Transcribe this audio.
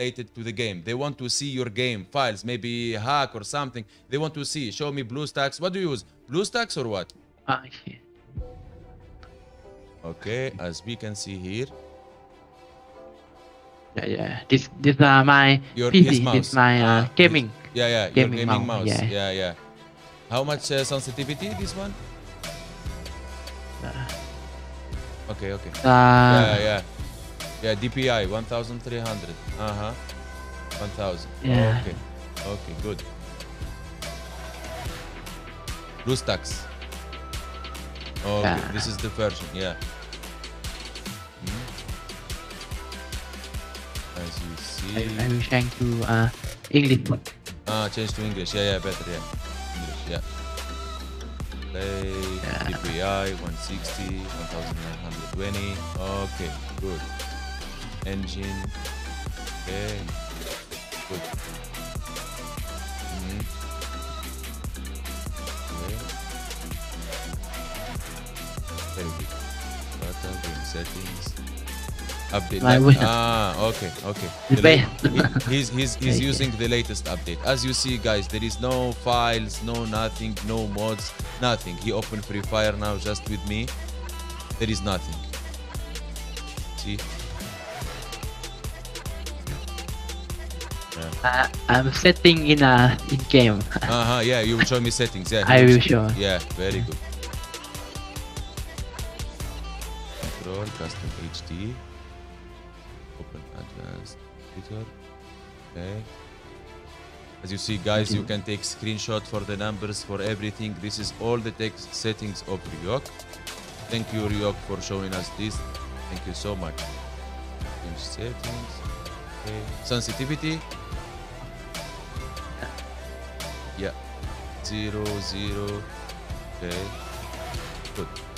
related to the game. They want to see your game files, maybe hack or something. They want to see. Show me BlueStacks. What do you use? BlueStacks or what? Ah, okay. Okay, as we can see here, Yeah, yeah. This this uh my your PC. mouse. This my uh, Ah, gaming. Yeah, yeah, gaming gaming mouse, mouse. yeah. Yeah, yeah. How much uh, sensitivity this one? Uh, Okay, okay. uh, yeah, yeah. Yeah, DPI 1300. Uh-huh. 1000. Yeah. Okay. Okay, good. BlueStacks. Okay, Yeah. this is the version, yeah. Hmm. As you I, see. I will change to uh English. Ah, change to English. Yeah, yeah, better, yeah. English, yeah. Play, Yeah. DPI 160, 1920. Okay, good. Engine. Okay. Good. Mhm. Okay. Very good. Data, game settings. Update. My that- way- Ah, okay, okay. The The la- best. he- he's he's he's Okay. using the latest update. As you see, guys, there is no files, no nothing, no mods, nothing. He opened Free Fire now just with me. There is nothing. See? Uh, I'm setting in uh in game. Uh huh. Yeah, you will show me settings. Yeah. I will show. Yeah, very good. Control, custom HD. Open advanced editor. Okay. As you see, guys, you can take screenshot for the numbers for everything. This is all the text settings of Ruok. Thank you, Ruok, for showing us this. Thank you so much. Change settings. Okay. Sensitivity. Yeah. Zero, zero. Okay. Good.